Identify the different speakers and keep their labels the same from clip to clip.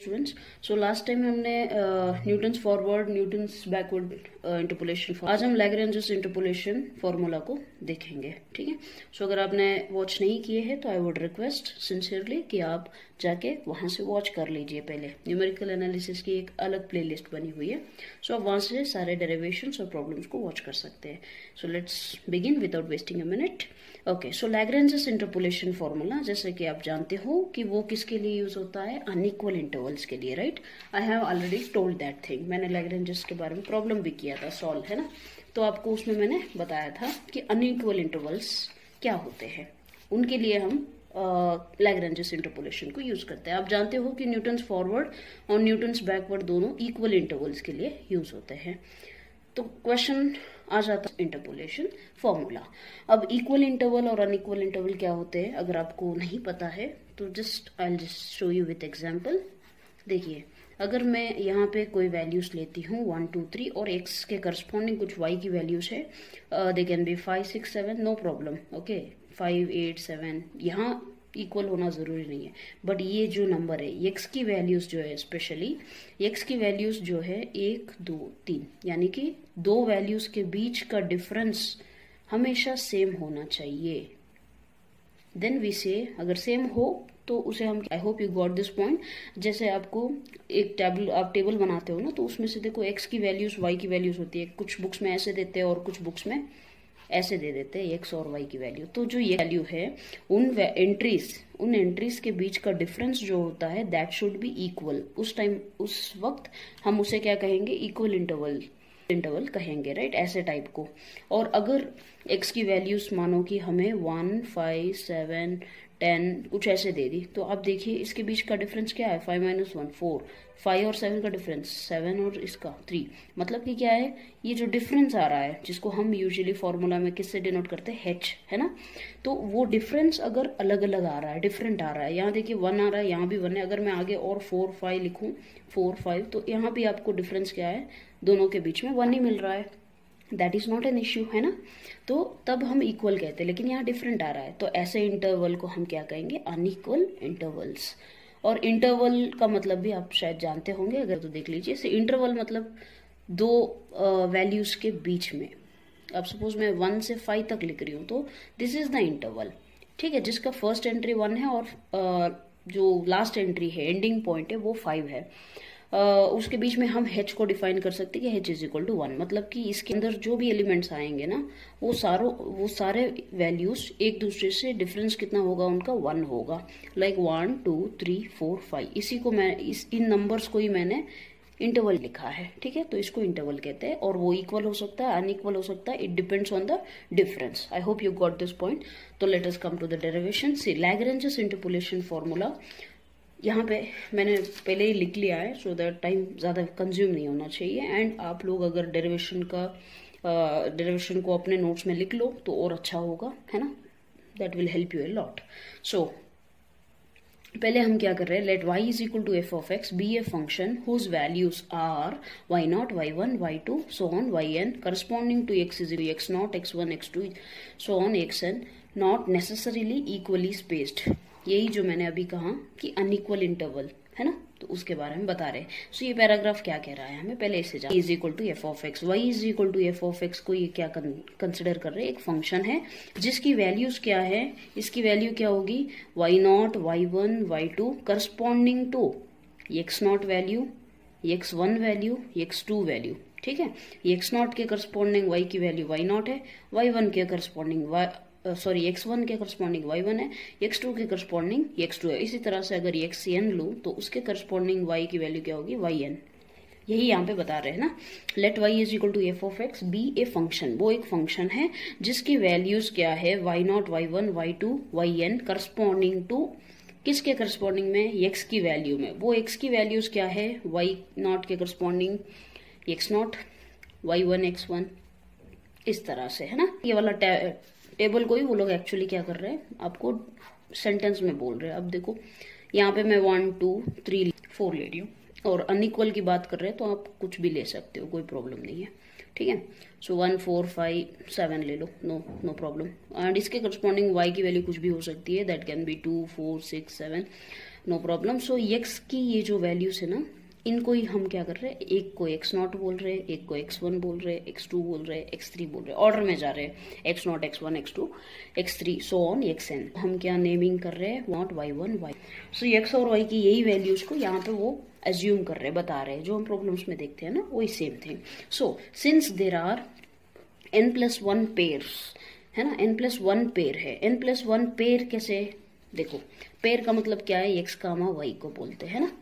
Speaker 1: Students so last time हमने Newton's forward Newton's backward interpolation आज हम लैग्रेंजस इंटरपोलेशन फार्मूला को देखेंगे, ठीक है? सो अगर आपने वॉच नहीं किए हैं तो आई वुड रिक्वेस्ट सिंसियरली कि आप जाके वहाँ से वॉच कर लीजिए पहले। न्यूमेरिकल एनालिसिस की एक अलग प्लेलिस्ट बनी हुई है। सो आप वहाँ से सारे डेरिवेशन और प्रॉब्लम्स को वॉच कर सकते हैं। So let's begin without wasting a minute okay so Lagrange's interpolation formula जैसे कि आप जानते हो कि वो किसके लिए यूज़ होता है? अनइक्वल इंटरवल्स के लिए right I have already told that thing मैंने लैग्रेंजस के बारे में प्रॉब्लम भी किया था सॉल्व है ना? तो आपको उसमें मैंने बताया था कि अनइक्वल इंटरवल्स क्या होते हैं। उनके लिए हम लैग्रेंजस इंटरपोलेशन को यूज़ करते हैं। आप जानते हो कि न्यूटन्स फॉरवर्ड और न्यूटन्स बैकवर्ड दोनों इक्वल इंटरवल्स के लिए यूज़ होते हैं। तो क्वेश्चन आ जाता है इंटरपोलेशन फॉर्मूला अब इक्वल इंटरवल और अनइक्वल इंटरवल क्या होते हैं? अगर आपको नहीं पता है तो just I just show you with example देखिए, अगर मैं यहाँ पे कोई वैल्यूज़ लेती हूँ वन टू थ्री और एक्स के करस्पॉन्डिंग कुछ वाई की वैल्यूज़ है they can be five six seven no problem okay five eight seven यहाँ इक्वल होना ज़रूरी नहीं है। बट ये जो नंबर है एक्स की वैल्यूज़ जो है स्पेशली एक्स की वैल्यूज़ जो है एक, दो, तीन। यानी कि दो वैल्यूज़ के बीच का डिफरेंस हमेशा सेम होना चाहिए। देन वी से अगर सेम हो तो उसे हम I hope you got this point जैसे आपको एक टेबल, आप टेबल बनाते हो ना तो उसमें से देखो एक्स की वैल्यूज़ वाई की वैल्यूज़ होती है। कुछ बुक्स में ऐसे देते हैं और कुछ बुक्स में ऐसे दे देते हैं एक्स और वाई की वैल्यू तो जो ये वैल्यू है, उन एंट्रीज उन एंट्रीज के बीच का डिफरेंस जो होता है दैट शुड बी इक्वल उस टाइम उस वक्त हम उसे क्या कहेंगे? इक्वल इंटरवल इंटरवल कहेंगे राइट ऐसे टाइप को। और अगर एक्स की वैल्यूज़ मानो कि हमें वन फाइव सेवन टेन, कुछ ऐसे दे दी। तो आप देखिए, इसके बीच का डिफरेंस क्या है? Five minus one four five और सेवन का डिफरेंस सेवन और इसका थ्री मतलब कि क्या है? ये जो डिफरेंस आ रहा है, जिसको हम यूजुअली फॉर्मूला में किससे डिनोट करते हैं? हेच है ना? तो वो डिफरेंस अगर अलग अलग आ रहा है डिफरेंट आ रहा है, यहाँ देखिए वन आ रहा है, यहाँ भी वन है। अगर मैं आगे और फोर फाइव लिखूँ फोर फाइव तो यहाँ भी आपको डिफरेंस क्या है? दोनों के बीच में वन ही मिल रहा है। That is not an issue है ना? तो तब हम इक्वल कहते हैं लेकिन यहाँ डिफरेंट आ रहा है। तो ऐसे इंटरवल को हम क्या कहेंगे? अनइक्वल इंटरवल्स और इंटरवल का मतलब भी आप शायद जानते होंगे अगर तो देख लीजिए। इंटरवल मतलब दो वैल्यूज़ के बीच में। अब सपोज़ मैं वन से फाइव तक लिख रही हूँ तो दिस इज़ द इंटरवल ठीक है जिसका फ़र्स्ट एंट्री वन है और uh, जो लास्ट एंट्री है एंडिंग पॉइंट है वो फाइव है। उसके बीच में हम हेच को डिफाइन कर सकते हैं कि H is equal to one मतलब कि इसके अंदर जो भी एलिमेंट्स आएँगे ना, वो सारों, वो सारे वैल्यूज़ एक दूसरे से डिफरेंस कितना होगा उनका? वन होगा. Like one two three four five इसी को मैं, इस, इन नंबर्स को ही मैंने इंटरवल लिखा है. ठीक है? तो इसको इंटरवल कहते हैं और वो इक्वल हो सकता है अनइक्वल हो सकता है. It depends on the difference I hope you got this point तो let us come to the derivation see Lagrange's interpolation formula यहाँ पे मैंने पहले ही लिख लिया है सो दैट टाइम ज़्यादा कंज्यूम नहीं होना चाहिए। एंड आप लोग अगर डेरिवेशन का डेरिवेशन uh, को अपने नोट्स में लिख लो तो और अच्छा होगा है ना? That will help you a lot so पहले हम क्या कर रहे हैं let y is equal to f of x be a function whose values are y not y one y two so on y n corresponding to x is x not x one x two so on x n not necessarily equally spaced यही जो मैंने अभी कहा कि unequal interval है ना? तो उसके बारे में बता रहे हैं। सो ये पैराग्राफ क्या कह रहा है? हमें पहले इसे y is equal to f of x y is equal to f of x को ये क्या कंसिडर कर रहे हैं? एक फ़ंक्शन है, जिसकी वैल्यूज़ क्या है? इसकी वैल्यू क्या होगी? Y not y one y two corresponding to x not value x one value x two value ठीक है? एक्स नॉट के करस्पॉन्डिंग वाई की वैल्यू वाई नॉट है वाई वन के corresponding y sorry x one के corresponding Y one है x two के corresponding x two है। इसी तरह से अगर एक्स एन लू तो उसके करस्पॉन्डिंग वाई की वैल्यू क्या होगी? वाई एन यही यहाँ पे बता रहे हैं ना। Let y is equal to f of x be a function वो एक फ़ंक्शन है, जिसकी वैल्यूज़ क्या है? Y not y one y two y n corresponding to किसके करस्पॉन्डिंग में? एक्स की वैल्यू में। वो एक्स की वैल्यूज़ क्या है? वाई नॉट के corresponding x not y one x one इस तरह से, है ना? ये वाला टेबल को ही वो लोग एक्चुअली क्या कर रहे हैं? आपको सेंटेंस में बोल रहे हैं। अब देखो, यहाँ पे मैं वन टू थ्री फोर ले रही हूँ। और अनइक्वल की बात कर रहे हैं तो आप कुछ भी ले सकते हो, कोई प्रॉब्लम नहीं है। ठीक है? So one four five seven ले लो। नो नो प्रॉब्लम एंड इसके करस्पॉन्डिंग वाई की वैल्यू कुछ भी हो सकती है। That can be two four six seven no problem so x की ये जो वैल्यूज़ है ना इनको ही हम क्या कर रहे हैं? एक को एक्स नॉट बोल रहे हैं, एक को एक्स वन बोल रहे हैं एक्स टू बोल रहे हैं एक्स थ्री बोल रहे हैं। ऑर्डर में जा रहे हैं x not x one x two x three so on x n हम क्या नेमिंग कर रहे हैं? Not y one y so x और वाई की यही वैल्यूज़ को यहाँ पे वो एज्यूम कर रहे हैं, बता रहे हैं। जो हम प्रॉब्लम्स में देखते हैं ना, वही same thing so since there are n plus one pairs है ना? एन प्लस वन पेयर है। एन प्लस वन पेयर कैसे देखो पेयर का मतलब क्या है? एक्स कामा वाई को बोलते हैं ना?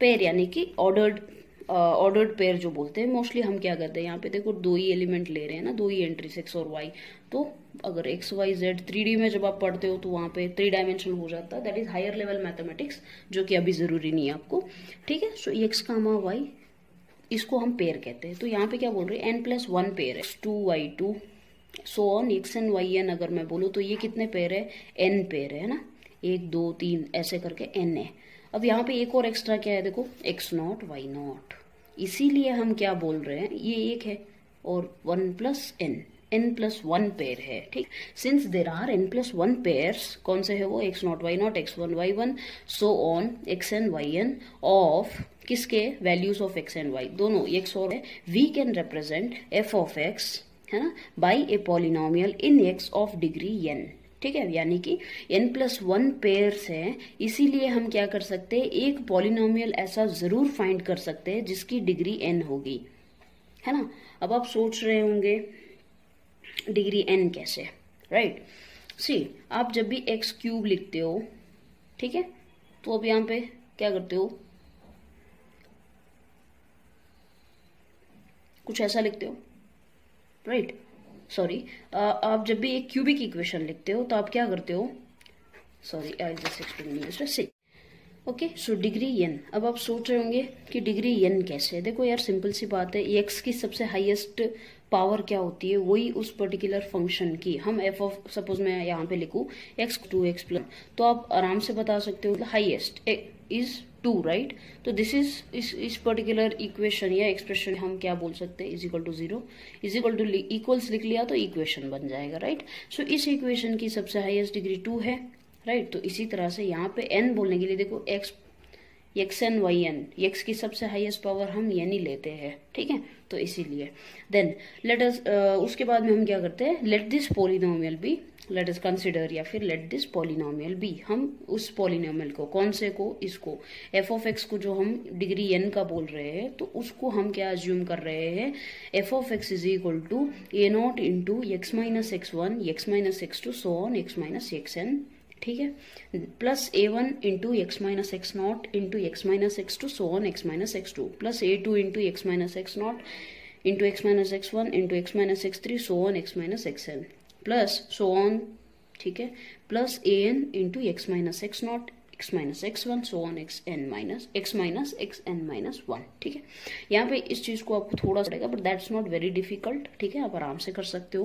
Speaker 1: पेयर यानी कि ऑर्डर्ड ऑर्डर्ड पेयर जो बोलते हैं मोस्टली हम क्या करते हैं, यहाँ पे देखो दो ही एलिमेंट ले रहे हैं ना, दो ही एंट्री एक्स और वाई तो अगर x y z three D में जब आप पढ़ते हो तो वहाँ पे थ्री डायमेंशन हो जाता है। That is higher level mathematics जो कि अभी ज़रूरी नहीं है आपको। ठीक है? सो एक्स कामा वाई इसको हम पेयर कहते हैं। तो यहाँ पे क्या बोल रहे हैं? एन प्लस वन पेयर है। Two y two so on x n y n अगर मैं बोलूँ तो ये कितने पेयर है? एन पेयर है ना? एक, दो, तीन, ऐसे करके एन है। अब यहाँ पे एक और एक्स्ट्रा क्या है? देखो एक्स नॉट वाई नॉट इसीलिए हम क्या बोल रहे हैं? ये एक है और one plus n n plus one pair है, ठीक? Since there are n plus one pairs कौन से है वो? X not y not x one y one so on x n y n of किसके? Values of x and y दोनों x और we can represent f of x है ना? By a polynomial in x of degree n ठीक है? यानी कि n plus one pairs है, इसीलिए हम क्या कर सकते हैं? एक पॉलिनोमियल ऐसा ज़रूर फाइंड कर सकते हैं, जिसकी डिग्री n होगी। है ना? अब आप सोच रहे होंगे डिग्री n कैसे? राइट सी आप जब भी एक्स क्यूब लिखते हो, ठीक है? तो अब यहाँ पे क्या करते हो? कुछ ऐसा लिखते हो। Right right? सॉरी आप जब भी एक क्यूबिक इक्वेशन लिखते हो तो आप क्या करते हो? Sorry I just explain see okay so degree n अब आप सोच रहे होंगे कि डिग्री एन कैसे है? देखो यार सिंपल सी बात है एक्स की सबसे हाईएस्ट पावर क्या होती है? वही उस पर्टिकुलर फ़ंक्शन की। हम एफ़ ऑफ़ सपोज़ मैं यहाँ पे लिखू एक्स टू एक्स प्लस तो आप आराम से बता सकते हो हाईएस्ट इज़ टू राइट तो दिस इज़ इस पर्टिकुलर इक्वेशन या एक्सप्रेशन हम क्या बोल सकते हैं? Is equal to zero is equal to equals लिख लिया तो इक्वेशन बन जाएगा राइट सो so, इस इक्वेशन की सबसे हाईएस्ट डिग्री टू है राइट right? तो इसी तरह से यहाँ पे एन बोलने के लिए देखो x x n y n x की सबसे हाईएस्ट पावर हम एन ही लेते हैं, ठीक है? तो इसीलिए। देन लेट अस उसके बाद में हम क्या करते हैं? Let this polynomial be let us consider या फिर लेट दिस पोलिनोमियल बी हम उस पोलिनोमियल को, कौन से को? इसको। एफ़ ऑफ़ एक्स को जो हम डिग्री एन का बोल रहे हैं तो उसको हम क्या अज्यूम कर रहे हैं? F of x is equal to a not into x minus x one x minus x two so on x minus x n ठीक है? Plus a one into x minus x not into x minus x two so one x minus x two plus a two into x minus x not into x minus x one into x minus x three so one x minus x n plus so one ठीक है? Plus a n into x minus x not x minus x one so one x n minus x minus x n minus one ठीक है? यहाँ पे इस चीज़ को आपको थोड़ा सा पड़ेगा but that's not very difficult ठीक है? आप आराम से कर सकते हो।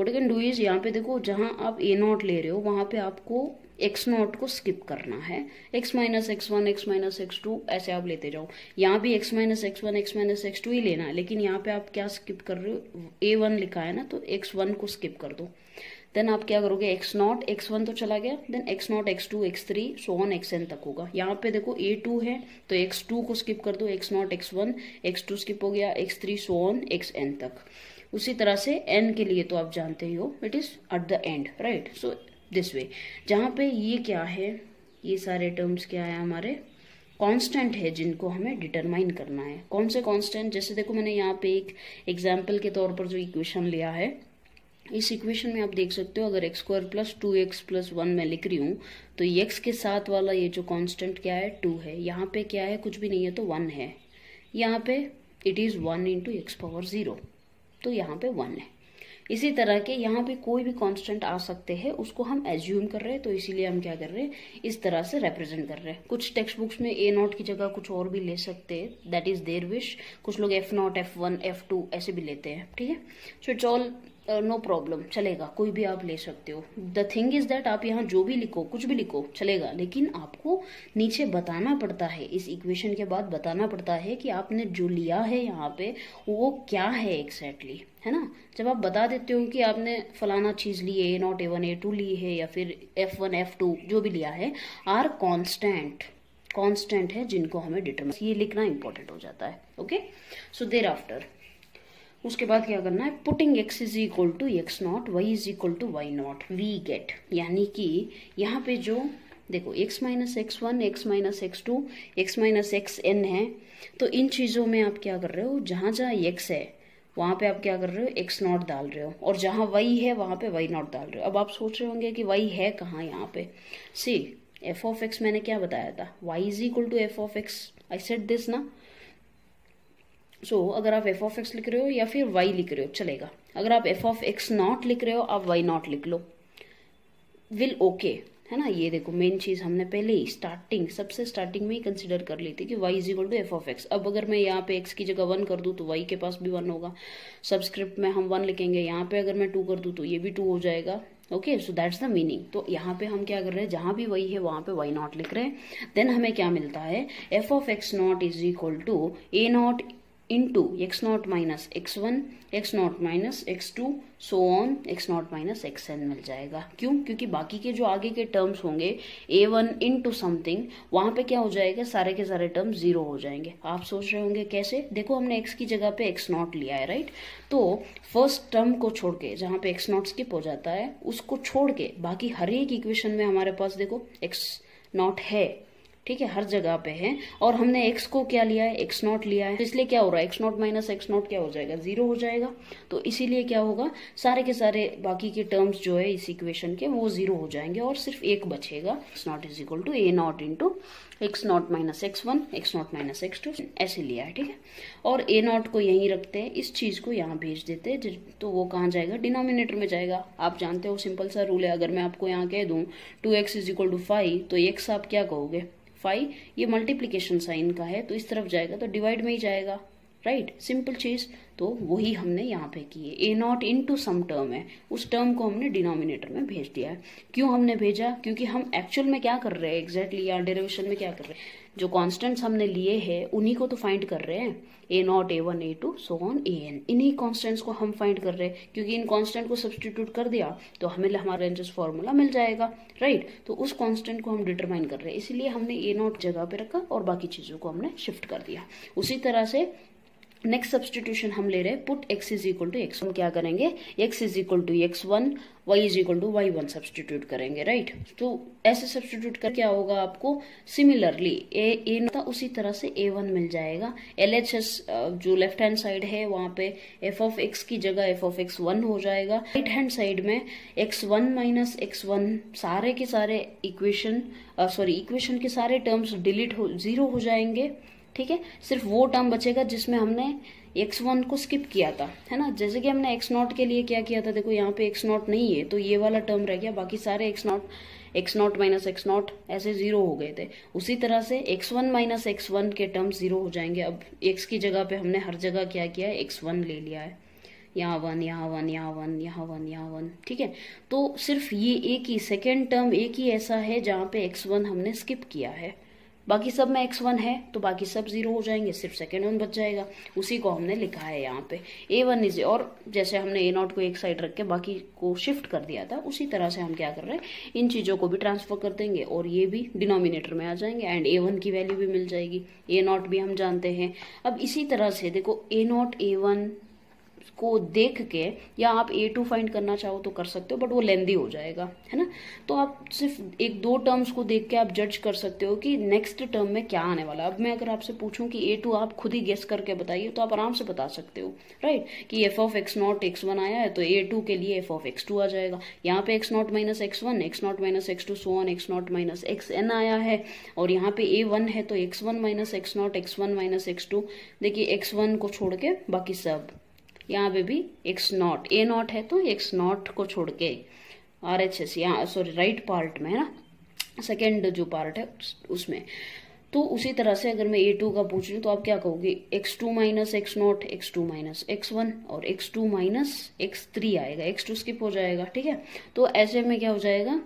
Speaker 1: वट कैन डू इज़ यहाँ पे देखो, जहाँ आप ए नॉट ले रहे हो, वहाँ पे आपको एक्स नॉट को स्किप करना है। X minus x one x minus x two ऐसे आप लेते जाओ। यहाँ भी x minus x one x minus x two ही लेना है, लेकिन यहाँ पे आप क्या स्किप कर रहे हो? ए वन लिखा है ना तो एक्स वन को स्किप कर दो। देन आप क्या करोगे? एक्स नॉट एक्स वन तो चला गया। Then x not x two x three so on x n तक होगा। यहाँ पे देखो ए टू है तो एक्स टू को स्किप कर दो। X not x one x two skip हो गया। X three so on x n तक। उसी तरह से एन के लिए तो आप जानते ही हो it is at the end right so this way जहाँ पे ये क्या है? ये सारे टर्म्स क्या है हमारे? कांस्टेंट है जिनको हमें डिटरमाइन करना है। कौन से कांस्टेंट जैसे देखो मैंने यहाँ पे एक एग्ज़ाम्पल के तौर पर जो इक्वेशन लिया है इस इक्वेशन में आप देख सकते हो, अगर x square plus two x plus one मैं लिख रही हूँ तो एक्स के साथ वाला ये जो कांस्टेंट क्या है टू है। यहाँ पे क्या है, कुछ भी नहीं है तो वन है। यहाँ पे it is one into x power zero तो यहाँ पे वन है। इसी तरह के यहाँ पे कोई भी कांस्टेंट आ सकते हैं, उसको हम एज्यूम कर रहे हैं तो इसीलिए हम क्या कर रहे हैं, इस तरह से रिप्रेजेंट कर रहे हैं। कुछ टेक्स्ट बुक्स में ए नॉट की जगह कुछ और भी ले सकते हैं दैट इज़ देयर विश कुछ लोग f not f one f two ऐसे भी लेते हैं, ठीक है? So it's all no problem चलेगा, कोई भी आप ले सकते हो। द थिंग इज़ दैट आप यहाँ जो भी लिखो, कुछ भी लिखो, चलेगा, लेकिन आपको नीचे बताना पड़ता है। इस इक्वेशन के बाद बताना पड़ता है कि आपने जो लिया है यहाँ पे, वो क्या है एग्जैक्टली है ना? जब आप बता देते हो कि आपने फलाना चीज़ ली है a not a one a two ली है, या फिर एफ़ वन एफ़ टू जो भी लिया है आर कॉन्स्टेंट कॉन्स्टेंट है जिनको हमें डिटर्मिन ये लिखना इंपॉर्टेंट हो जाता है ओके सो देर आफ्टर उसके बाद क्या करना है? Putting x is equal to x not y is equal to y not we get यानी कि यहाँ पे जो, देखो, x minus x one x minus x two x minus x n है। तो इन चीज़ों में आप क्या कर रहे हो? जहाँ जहाँ x है, वहाँ पे आप क्या कर रहे हो? एक्स नॉट डाल रहे हो। और जहाँ y है, वहाँ पे y नॉट डाल रहे हो। अब आप सोच रहे होंगे कि y है कहाँ यहाँ पे? सी एफ़ ऑफ़ एक्स मैंने क्या बताया था? y is equal to f of x I set this ना? सो so, अगर आप एफ़ ऑफ़ एक्स लिख रहे हो या फिर वाई लिख रहे हो चलेगा। अगर आप एफ़ ऑफ़ एक्स नॉट लिख रहे हो आप वाई नॉट लिख लो। विल ओके okay, है ना? ये देखो मेन चीज़ हमने पहले ही स्टार्टिंग सबसे स्टार्टिंग में ही कंसिडर कर ली थी कि y is equal to f of x अब अगर मैं यहाँ पे एक्स की जगह वन कर दूँ तो वाई के पास भी वन होगा। सबस्क्रिप्ट में हम वन लिखेंगे यहाँ पे अगर मैं टू कर दूँ तो ये भी टू हो जाएगा। Okay so that's the meaning तो यहाँ पे हम क्या कर रहे हैं जहाँ भी वही है वहाँ पे वाई नॉट लिख रहे हैं। देन हमें क्या मिलता है? F of x not is equal to a not minus x one x not minus x two so on x not minus x n मिल जाएगा। क्यों? क्योंकि बाकी के जो आगे के टर्म्स होंगे ए वन इंटू समथिंग वहाँ पे क्या हो जाएगा? सारे के सारे टर्म ज़ीरो हो जाएँगे। आप सोच रहे होंगे कैसे? देखो, हमने एक्स की जगह पे एक्स नॉट लिया है राइट तो फ़र्स्ट टर्म को छोड़ के, जहाँ पे एक्स नॉट स्किप हो जाता है, उसको छोड़ के, बाकी हर एक इक्वेशन में हमारे पास देखो एक्स नॉट है। ठीक है, हर जगह पे है। और हमने एक्स को क्या लिया है? एक्स नॉट लिया है। तो इसलिए क्या हो रहा है? X not minus x not क्या हो जाएगा? ज़ीरो हो जाएगा। तो इसीलिए क्या होगा? सारे के सारे बाकी के टर्म्स जो है इस इक्वेशन के, वो ज़ीरो हो जाएँगे और सिर्फ़ एक बचेगा। X not is equal to a not into x not minus x one x not minus x two ऐसे लिया है, ठीक है? और ए नॉट को यहीं रखते हैं। इस चीज़ को यहाँ भेज देते हैं। तो वो कहाँ जाएगा? डिनोमिनेटर में जाएगा। आप जानते हो सिंपल सा रूल है। अगर मैं आपको यहाँ कह दूँ two x is equal to five तो एक्स आप क्या कहोगे? फाइव, ये मल्टीप्लीकेशन साइन का है तो इस तरफ़ जाएगा तो डिवाइड में ही जाएगा। राइट सिंपल चीज़ तो वही हमने यहाँ पे की है। A not into some term है। उस टर्म को हमने डिनोमिनेटर में भेज दिया है। क्यों हमने भेजा? क्योंकि हम एक्चुअल में क्या कर रहे हैं? एग्जैक्टली या डेरिवेशन में क्या कर रहे हैं? जो कॉन्स्टेंट्स हमने लिए हैं, उन्हीं को तो फाइंड कर रहे हैं। A not a one a two so on a n इन्हीं कॉन्स्टेंट्स को हम फाइंड कर रहे हैं। क्योंकि इन कॉन्स्टेंट को सब्सटीट्यूट कर दिया तो हमें हमारा रेंजेस फॉर्मूला मिल जाएगा। Right right? तो उस कॉन्स्टेंट को हम डिटरमाइन कर रहे हैं। इसीलिए हमने ए नॉट जगह पे रखा और बाकी चीज़ों को हमने शिफ्ट कर दिया। उसी तरह से नेक्स्ट सब्सटीट्यूशन हम ले रहे हैं put x is equal to x हम क्या करेंगे? X is equal to x one y is equal to y one substitute करेंगे राइट right? तो ऐसे सब्सटीट्यूट कर क्या होगा आपको? सिमिलरली ए ए था, उसी तरह से ए वन मिल जाएगा। एल एच एस जो लेफ़्ट हैंड साइड है, वहाँ पे एफ़ ऑफ़ एक्स की जगह एफ़ ऑफ़ एक्स वन हो जाएगा। राइट हैंड साइड में x one minus x one सारे के सारे इक्वेशन सॉरी इक्वेशन के सारे टर्म्स डिलीट हो ज़ीरो हो जाएँगे। ठीक है? सिर्फ़ वो टर्म बचेगा जिसमें हमने एक्स वन को स्किप किया था, है ना? जैसे कि हमने एक्स नॉट के लिए क्या किया था? देखो, यहाँ पे एक्स नॉट नहीं है तो ये वाला टर्म रह गया, बाकी सारे x not x not minus x not ऐसे ज़ीरो हो गए थे। उसी तरह से x one minus x one के टर्म ज़ीरो हो जाएँगे। अब एक्स की जगह पे हमने हर जगह क्या किया है? एक्स वन ले लिया है। यहाँ वन यहाँ वन यहाँ वन यहाँ वन यहाँ वन ठीक है? तो सिर्फ़ ये एक ही सेकेंड टर्म एक ही ऐसा है जहाँ पे एक्स वन हमने स्किप किया है। बाकी सब में एक्स वन है तो बाकी सब ज़ीरो हो जाएँगे, सिर्फ़ सेकेंड वन बच जाएगा। उसी को हमने लिखा है यहाँ पे। ए वन इज़ और जैसे हमने ए नॉट को एक साइड रख के बाकी को शिफ्ट कर दिया था, उसी तरह से हम क्या कर रहे हैं, इन चीज़ों को भी ट्रांसफ़र कर देंगे, और ये भी डिनोमिनेटर में आ जाएँगे एंड ए वन की वैल्यू भी मिल जाएगी। ए नॉट भी हम जानते हैं। अब इसी तरह से देखो ए नॉट ए वन को देख के या आप ए टू फाइंड करना चाहो तो कर सकते हो बट वो लेंदी हो जाएगा, है ना? तो आप सिर्फ़ एक दो टर्म्स को देख के आप जज कर सकते हो कि नेक्स्ट टर्म में क्या आने वाला अब मैं अगर आपसे पूछूँ कि ए टू आप खुद ही गेस करके बताइए तो आप आराम से बता सकते हो राइट कि f of x not x one आया है तो ए टू के लिए एफ़ ऑफ़ एक्स टू आ जाएगा। यहाँ पे x not minus x one x not minus x two so one x not minus x n आया है, और यहाँ पे ए वन है तो x one minus x not x one minus x two देखिए एक्स वन को छोड़ के बाकी सब। यहाँ पे भी एक्स नॉट ए नॉट है तो एक्स नॉट को छोड़ के आर एच एस यहाँ सॉरी राइट पार्ट में है ना? सेकेंड जो पार्ट है उसमें। तो उसी तरह से अगर मैं ए टू का पूछ रही हूँ तो आप क्या कहोगे? X two minus x not x two minus x one और x two minus x three आएगा। एक्स टू स्किप हो जाएगा, ठीक है? तो ऐसे में क्या हो जाएगा?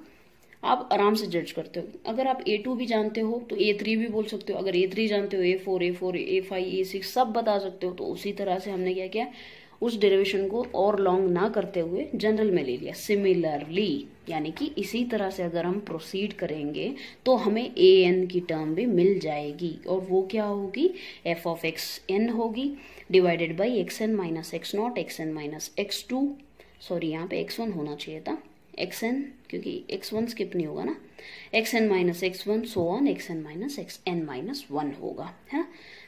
Speaker 1: आप आराम से जज करते हो। अगर आप ए टू भी जानते हो तो ए थ्री भी बोल सकते हो। अगर ए थ्री जानते हो a four a four a five a six सब बता सकते हो। तो उसी तरह से हमने क्या किया? उस डेरिवेशन को और लॉन्ग ना करते हुए जनरल में ले लिया। सिमिलरली यानी कि इसी तरह से अगर हम प्रोसीड करेंगे तो हमें ए एन की टर्म भी मिल जाएगी। और वो क्या होगी? एफ़ ऑफ़ एक्स एन होगी divided by x n minus x not x n minus x two sorry यहाँ पे एक्स वन होना चाहिए था। एक्स एन क्योंकि एक्स वन स्किप नहीं होगा ना। X n minus x one so on x n minus x n minus one होगा, है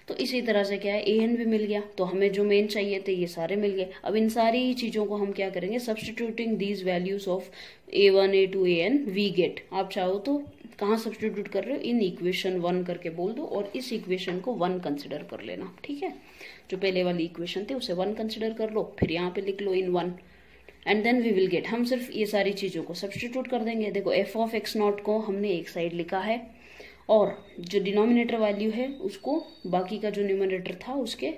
Speaker 1: तो इसी तरह से क्या है ए एन भी मिल गया तो हमें जो मेन चाहिए थे, ये सारे मिल गए। अब इन सारी चीज़ों को हम क्या करेंगे substituting these values of a one a two a n we get आप चाहो तो कहाँ सब्सटीट्यूट कर रहे हो? इन इक्वेशन वन करके बोल दो और इस इक्वेशन को वन कंसिडर कर लेना, ठीक है? जो पहले वाली इक्वेशन थी, उसे वन कंसिडर कर लो, फिर यहाँ पे लिख लो in one and then we will get हम सिर्फ़ ये सारी चीज़ों को सब्सटीट्यूट कर देंगे। देखो एफ़ ऑफ़ एक्स नॉट को हमने एक साइड लिखा है। और जो डिनोमिनेटर वैल्यू है, उसको बाकी का जो न्यूमिनेटर था, उसके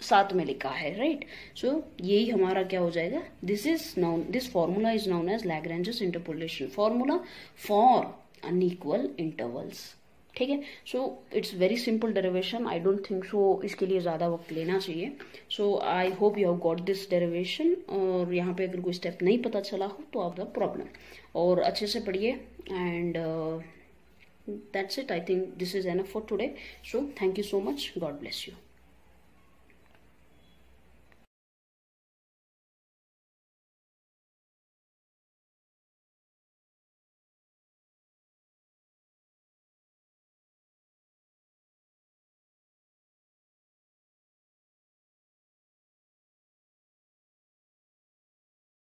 Speaker 1: साथ में लिखा है राइट सो यही हमारा क्या हो जाएगा? This is known this formula is known as Lagrange's interpolation formula for unequal intervals ठीक है? So it's very simple derivation I don't think so इसके लिए ज़्यादा वक्त लेना चाहिए। So I hope you have got this derivation और यहाँ पे अगर कोई स्टेप नहीं पता चला हो तो आप द प्रॉब्लम और अच्छे से पढ़िए and that's it. I think this is enough for today. So thank you so much. God bless you.